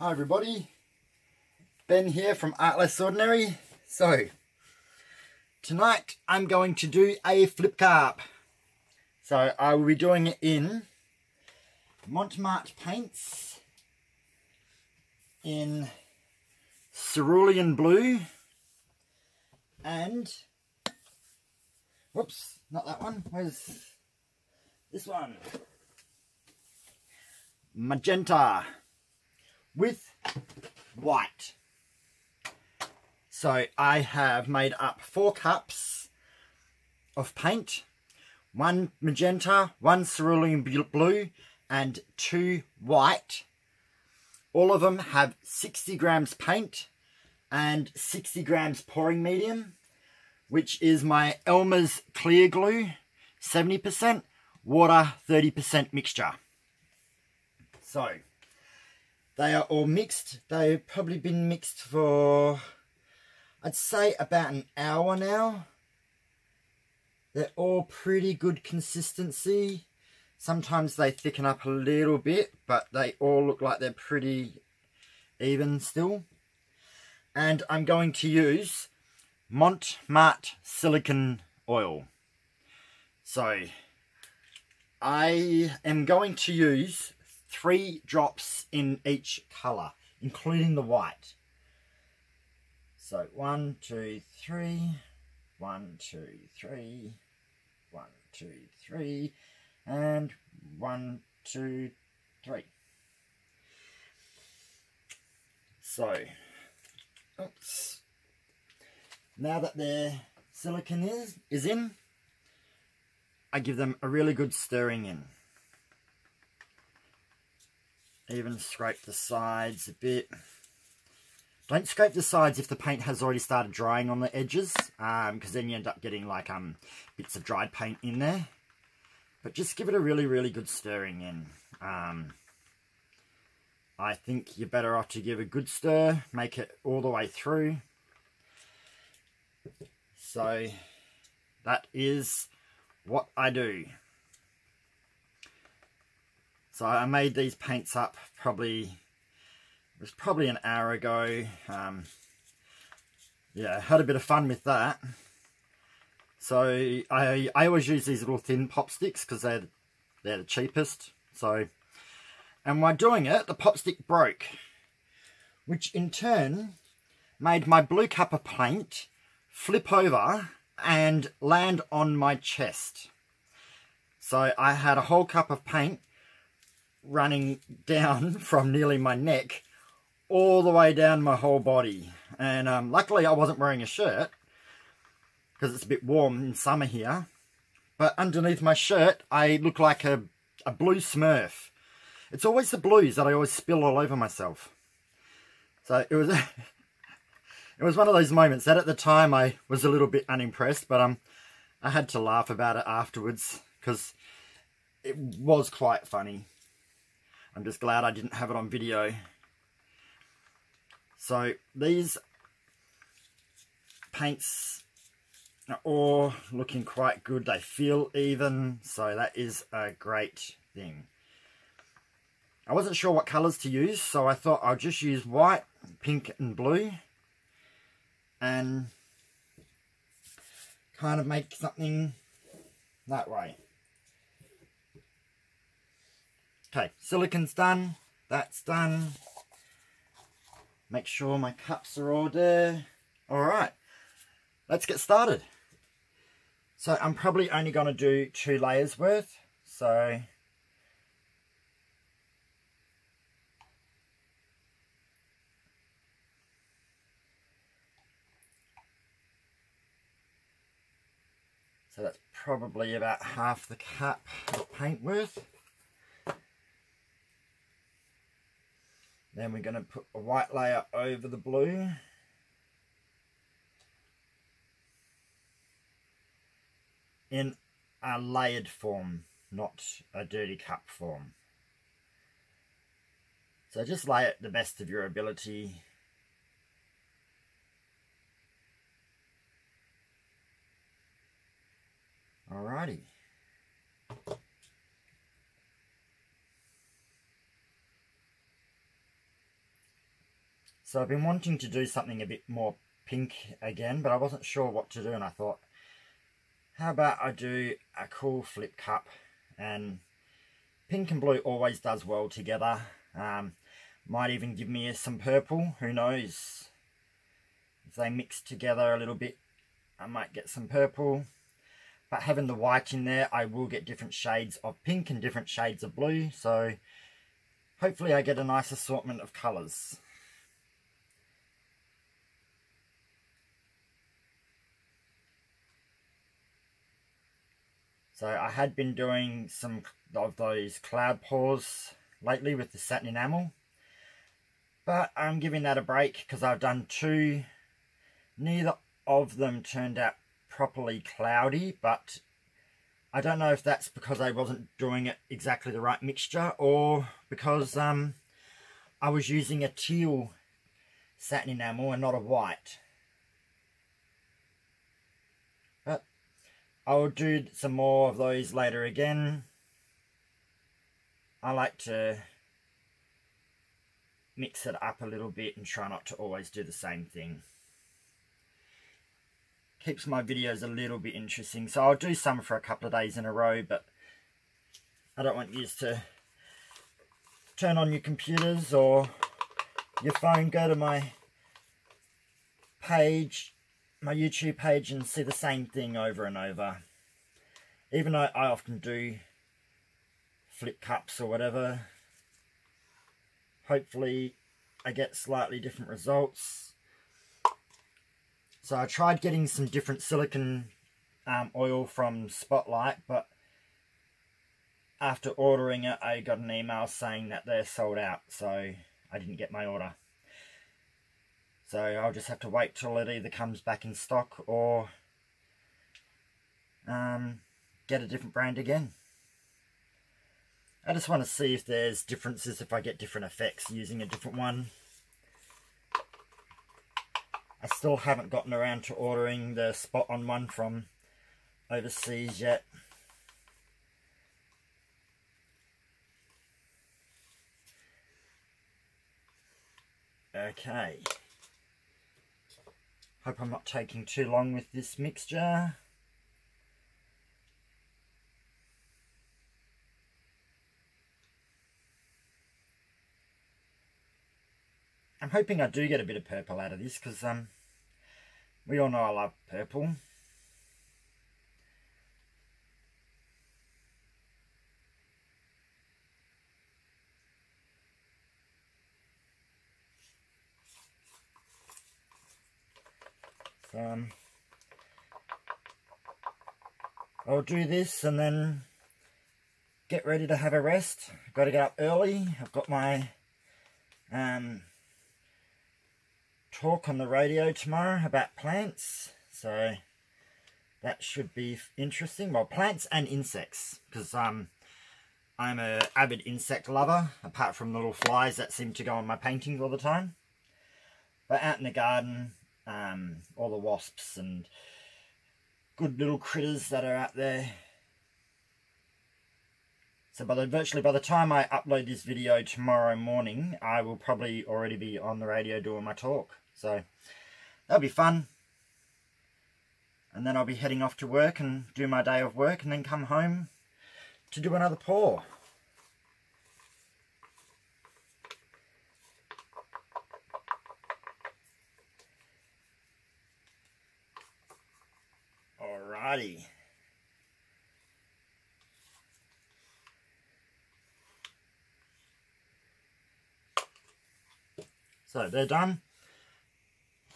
Hi everybody, Ben here from Art Less Ordinary. So, tonight I'm going to do a flip cup. So I will be doing it in Mont Marte paints in cerulean blue and whoops not that one where's this one magenta with white so I have made up four cups of paint one magenta one cerulean blue and two white all of them have 60 grams paint and 60 grams pouring medium, which is my Elmer's clear glue, 70%, water 30% mixture. So, they are all mixed. They've probably been mixed for, I'd say about an hour now. They're all pretty good consistency. Sometimes they thicken up a little bit, but they all look like they're pretty even still. And I'm going to use Mont Marte silicon oil. So, I am going to use three drops in each colour, including the white. So, one, two, three, one, two, three, one, two, three, and one, two, three. So, oops. Now that their silicon is, is in, I give them a really good stirring in. Even scrape the sides a bit. Don't scrape the sides if the paint has already started drying on the edges, because um, then you end up getting like um bits of dried paint in there. But just give it a really, really good stirring in. Um, I think you're better off to give a good stir, make it all the way through. So that is what I do. So I made these paints up probably, it was probably an hour ago. Um, yeah, had a bit of fun with that. So I, I always use these little thin pop sticks because they're, they're the cheapest. So, and while doing it, the pop stick broke, which in turn made my blue cup of paint flip over and land on my chest. So I had a whole cup of paint running down from nearly my neck all the way down my whole body. And um, luckily I wasn't wearing a shirt because it's a bit warm in summer here. But underneath my shirt, I look like a, a blue smurf. It's always the blues that I always spill all over myself. So it was it was one of those moments that at the time I was a little bit unimpressed, but um, I had to laugh about it afterwards because it was quite funny. I'm just glad I didn't have it on video. So these paints are all looking quite good. They feel even, so that is a great thing. I wasn't sure what colours to use, so I thought I'll just use white, pink and blue. And kind of make something that way. Okay, silicon's done. That's done. Make sure my cups are all there. Alright, let's get started. So I'm probably only going to do two layers worth. So So that's probably about half the cup of paint worth. Then we're going to put a white layer over the blue. in a layered form, not a dirty cup form. So just lay it the best of your ability. Alrighty. So I've been wanting to do something a bit more pink again, but I wasn't sure what to do, and I thought, how about I do a cool flip cup, and pink and blue always does well together. Um, might even give me some purple, who knows. If they mix together a little bit, I might get some purple. But having the white in there, I will get different shades of pink and different shades of blue. So hopefully I get a nice assortment of colours. So I had been doing some of those cloud pours lately with the satin enamel. But I'm giving that a break because I've done two. Neither of them turned out properly cloudy, but I don't know if that's because I wasn't doing it exactly the right mixture or because um, I was using a teal satin enamel and not a white. But I'll do some more of those later again. I like to mix it up a little bit and try not to always do the same thing. Keeps my videos a little bit interesting. So I'll do some for a couple of days in a row, but I don't want you to turn on your computers or your phone, go to my page, my YouTube page and see the same thing over and over. Even though I often do flip cups or whatever, hopefully I get slightly different results. So I tried getting some different silicon um, oil from Spotlight, but after ordering it, I got an email saying that they're sold out, so I didn't get my order. So I'll just have to wait till it either comes back in stock or um, get a different brand again. I just want to see if there's differences if I get different effects using a different one. I still haven't gotten around to ordering the spot on one from overseas yet. Okay. Hope I'm not taking too long with this mixture. I'm hoping I do get a bit of purple out of this because um, we all know I love purple. Um, I'll do this and then get ready to have a rest. I've got to get up early. I've got my um, talk on the radio tomorrow about plants. So that should be interesting. Well, plants and insects, because um, I'm a avid insect lover, apart from the little flies that seem to go on my paintings all the time. But out in the garden, um, all the wasps and good little critters that are out there. So by the, virtually by the time I upload this video tomorrow morning, I will probably already be on the radio doing my talk. So that'll be fun. And then I'll be heading off to work and do my day of work and then come home to do another pour. Alrighty. So they're done.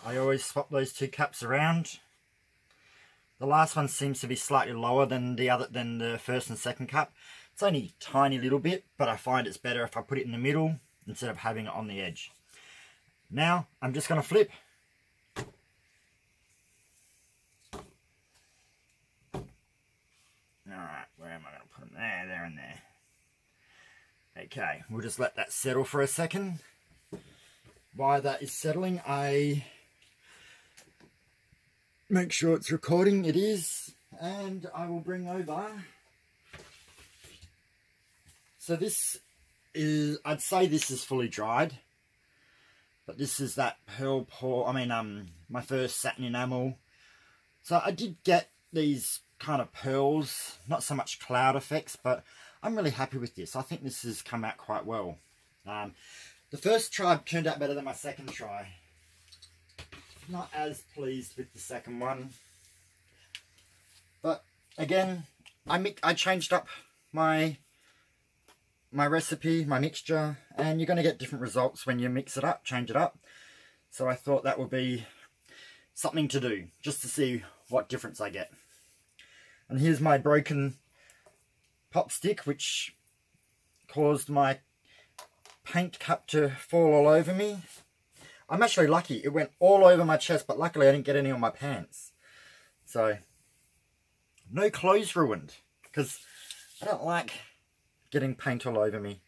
I always swap those two cups around. The last one seems to be slightly lower than the other than the first and second cup. It's only a tiny little bit, but I find it's better if I put it in the middle instead of having it on the edge. Now, I'm just going to flip. Alright, where am I going to put them? There, there and there. Okay, we'll just let that settle for a second. While that is settling, I make sure it's recording. It is. And I will bring over. So this is, I'd say this is fully dried. But this is that pearl pour, I mean, um, my first satin enamel. So I did get these kind of pearls, not so much cloud effects, but I'm really happy with this. I think this has come out quite well. Um, the first try turned out better than my second try. Not as pleased with the second one. But again, I, I changed up my my recipe, my mixture, and you're going to get different results when you mix it up, change it up. So I thought that would be something to do, just to see what difference I get. And here's my broken pop stick, which caused my paint cup to fall all over me. I'm actually lucky. It went all over my chest, but luckily I didn't get any on my pants. So, no clothes ruined. Because I don't like getting paint all over me.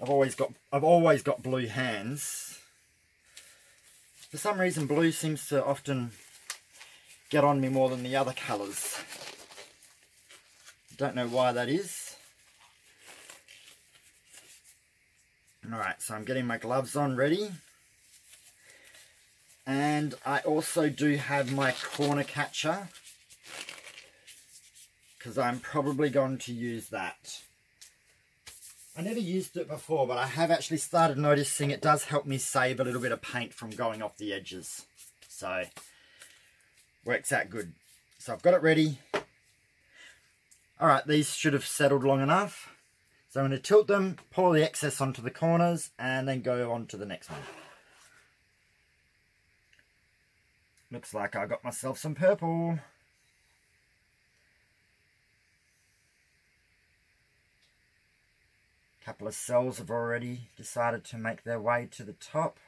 I've always got I've always got blue hands. For some reason blue seems to often get on me more than the other colours. Don't know why that is. Alright, so I'm getting my gloves on ready. And I also do have my corner catcher because I'm probably going to use that. I never used it before, but I have actually started noticing it does help me save a little bit of paint from going off the edges. So, works out good. So I've got it ready. Alright, these should have settled long enough. So I'm going to tilt them, pour the excess onto the corners, and then go on to the next one. Looks like I got myself some purple. A couple of cells have already decided to make their way to the top.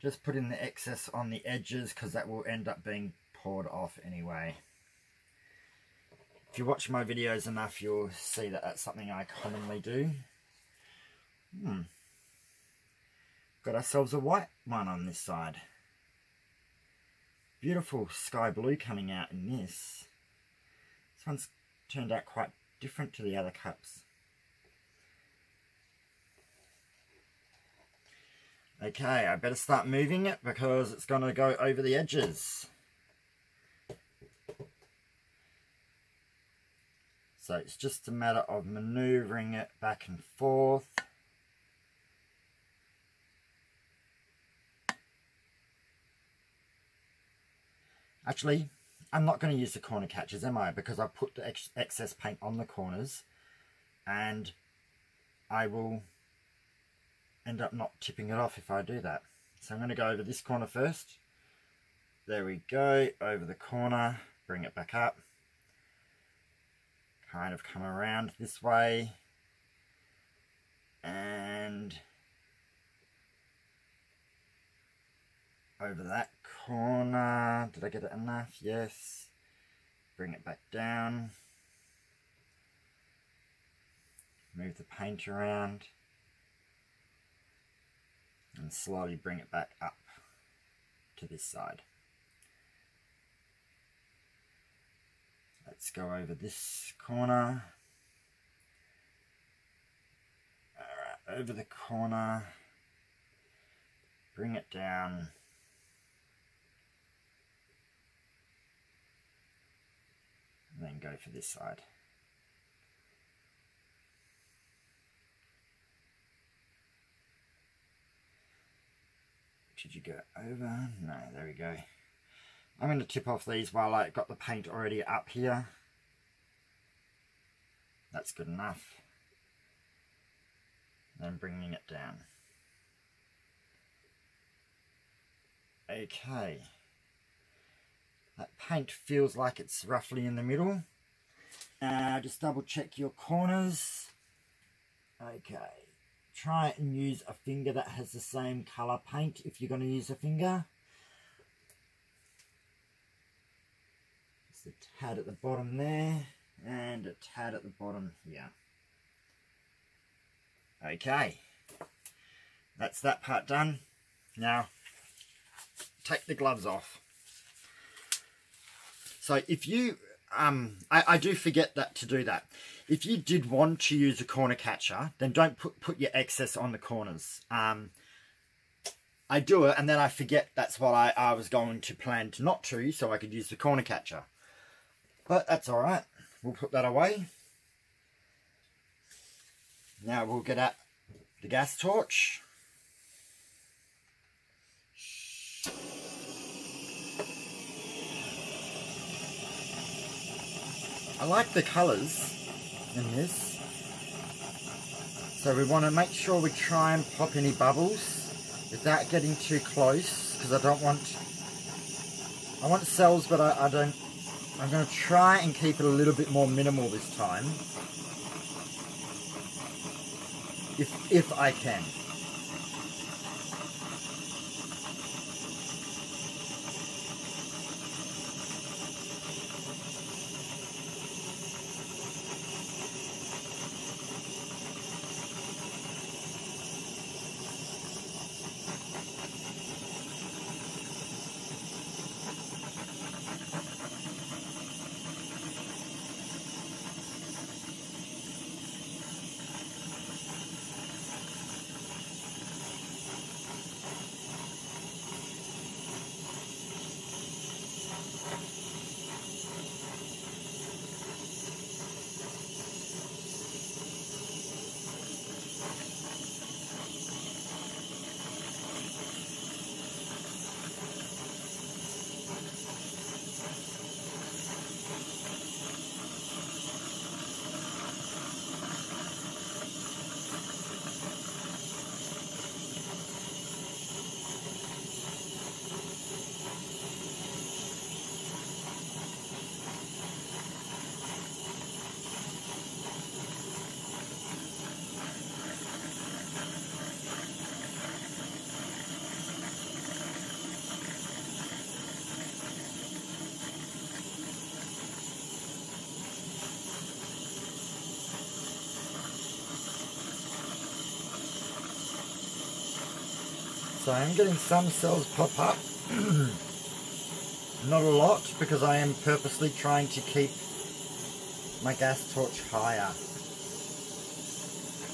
Just put in the excess on the edges because that will end up being poured off anyway. If you watch my videos enough, you'll see that that's something I commonly do. Hmm. Got ourselves a white one on this side. Beautiful sky blue coming out in this. This one's turned out quite different to the other cups. Okay, I better start moving it because it's going to go over the edges. So it's just a matter of maneuvering it back and forth. Actually, I'm not going to use the corner catches, am I? Because I put the ex excess paint on the corners and I will end up not tipping it off if I do that. So I'm going to go over this corner first. There we go, over the corner, bring it back up kind of come around this way and over that corner. Did I get it enough? Yes. Bring it back down. Move the paint around. And slowly bring it back up to this side. Let's go over this corner. Alright, over the corner. Bring it down. And then go for this side. Should you go over? No, there we go. I'm going to tip off these while I've got the paint already up here. That's good enough. Then bringing it down. Okay. That paint feels like it's roughly in the middle. Uh, just double check your corners. Okay. Try and use a finger that has the same colour paint if you're going to use a finger. It's a tad at the bottom there and a tad at the bottom here. Okay, that's that part done. Now, take the gloves off. So if you, um, I, I do forget that to do that. If you did want to use a corner catcher, then don't put, put your excess on the corners. Um, I do it and then I forget that's what I, I was going to plan to not to so I could use the corner catcher. But that's alright. We'll put that away. Now we'll get out the gas torch. I like the colours in this. So we want to make sure we try and pop any bubbles without getting too close because I don't want I want cells but I, I don't I'm going to try and keep it a little bit more minimal this time if if I can I am getting some cells pop up. Not a lot because I am purposely trying to keep my gas torch higher.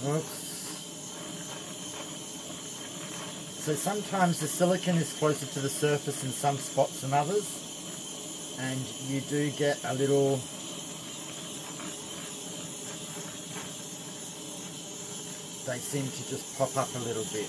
Oops. So sometimes the silicon is closer to the surface in some spots than others and you do get a little they seem to just pop up a little bit.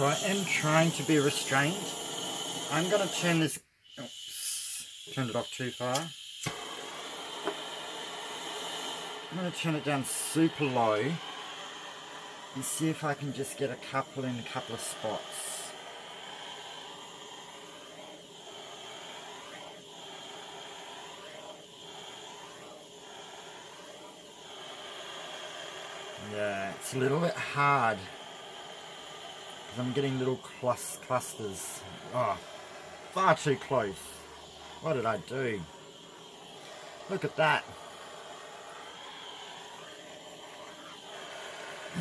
So I am trying to be restrained. I'm going to turn this... Oh, Oops, turned it off too far. I'm going to turn it down super low and see if I can just get a couple in a couple of spots. Yeah, it's a little bit hard. I'm getting little clusters. Oh, far too close. What did I do? Look at that.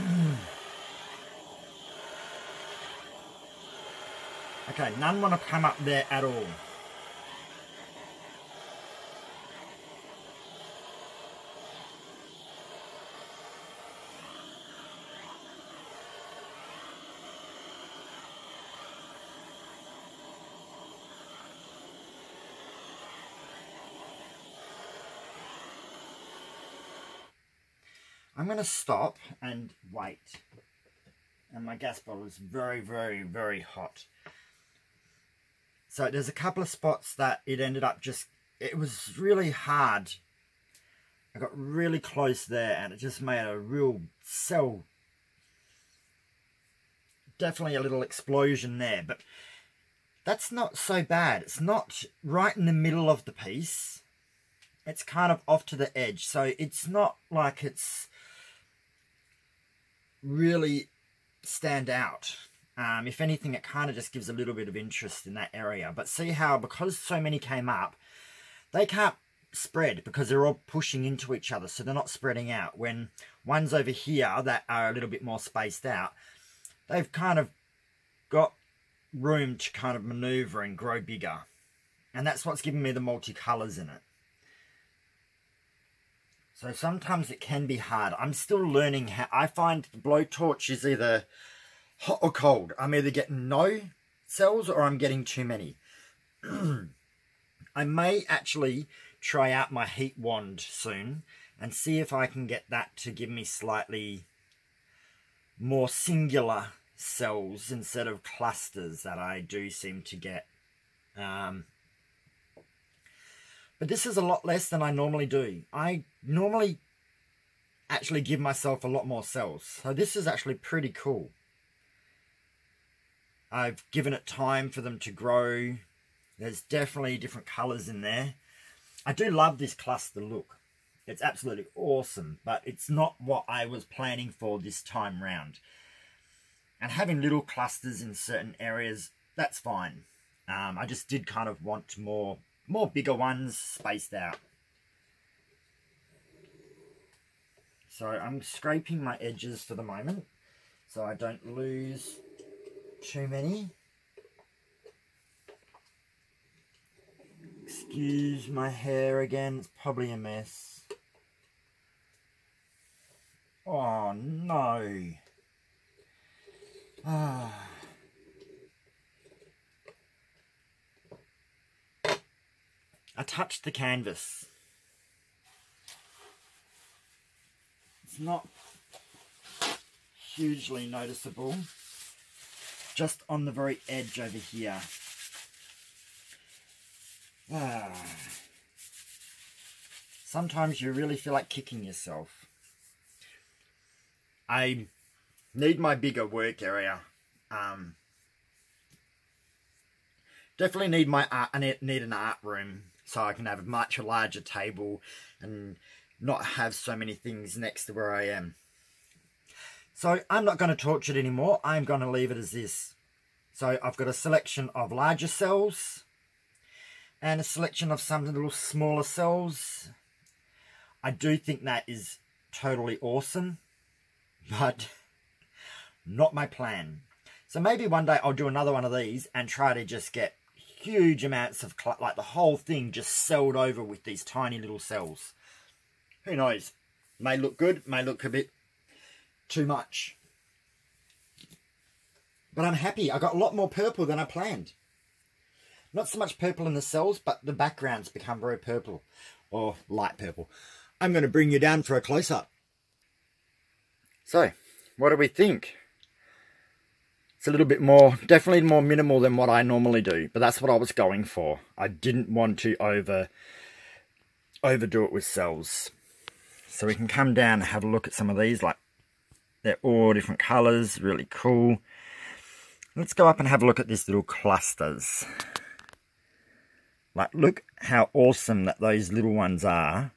okay, none want to come up there at all. I'm going to stop and wait. And my gas bottle is very, very, very hot. So there's a couple of spots that it ended up just, it was really hard. I got really close there and it just made a real cell, definitely a little explosion there. But that's not so bad. It's not right in the middle of the piece. It's kind of off to the edge. So it's not like it's really stand out. Um, if anything, it kind of just gives a little bit of interest in that area. But see how, because so many came up, they can't spread because they're all pushing into each other. So they're not spreading out. When ones over here that are a little bit more spaced out, they've kind of got room to kind of maneuver and grow bigger. And that's what's giving me the multicolours in it. So sometimes it can be hard. I'm still learning how, I find the blowtorch is either hot or cold. I'm either getting no cells or I'm getting too many. I may actually try out my heat wand soon and see if I can get that to give me slightly more singular cells instead of clusters that I do seem to get. Um, but this is a lot less than I normally do. I normally actually give myself a lot more cells. So this is actually pretty cool. I've given it time for them to grow. There's definitely different colours in there. I do love this cluster look. It's absolutely awesome, but it's not what I was planning for this time round. And having little clusters in certain areas, that's fine. Um, I just did kind of want more more bigger ones spaced out. So I'm scraping my edges for the moment so I don't lose too many. Excuse my hair again, it's probably a mess. Oh no. Ah. I touched the canvas. It's not hugely noticeable. Just on the very edge over here. Ah. Sometimes you really feel like kicking yourself. I need my bigger work area. Um, definitely need my art. I need an art room so I can have a much larger table and not have so many things next to where I am. So I'm not going to torch it anymore. I'm going to leave it as this. So I've got a selection of larger cells and a selection of some little smaller cells. I do think that is totally awesome, but not my plan. So maybe one day I'll do another one of these and try to just get huge amounts of, like the whole thing just celled over with these tiny little cells. Who knows? May look good, may look a bit too much. But I'm happy. I got a lot more purple than I planned. Not so much purple in the cells, but the backgrounds become very purple. Or light purple. I'm going to bring you down for a close-up. So, what do we think? It's a little bit more, definitely more minimal than what I normally do, but that's what I was going for. I didn't want to over overdo it with cells. So we can come down and have a look at some of these, like they're all different colours, really cool. Let's go up and have a look at these little clusters. Like, look how awesome that those little ones are.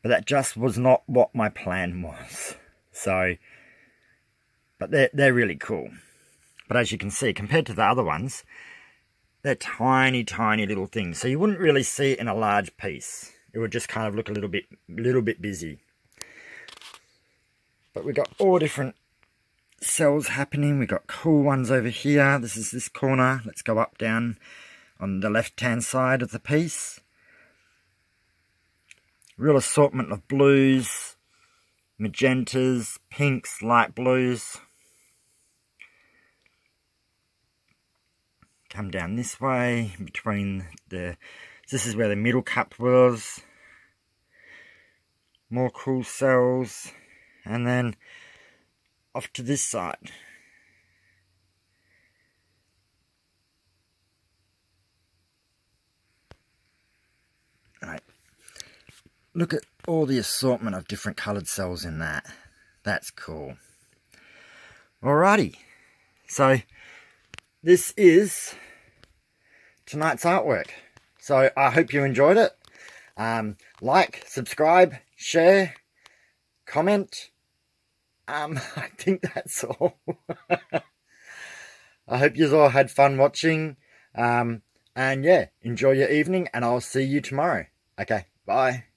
But that just was not what my plan was. So, but they're, they're really cool. But as you can see, compared to the other ones, they're tiny, tiny little things. So you wouldn't really see it in a large piece. It would just kind of look a little bit, little bit busy. But we've got all different cells happening. We've got cool ones over here. This is this corner. Let's go up, down on the left-hand side of the piece. Real assortment of blues, magentas, pinks, light blues. Come down this way between the... This is where the middle cup was. More cool cells. And then off to this side. Right. Look at all the assortment of different coloured cells in that. That's cool. Alrighty. So, this is tonight's artwork. So, I hope you enjoyed it. Um, like, subscribe, share, comment, um, I think that's all. I hope you all had fun watching. Um, and yeah, enjoy your evening and I'll see you tomorrow. Okay, bye.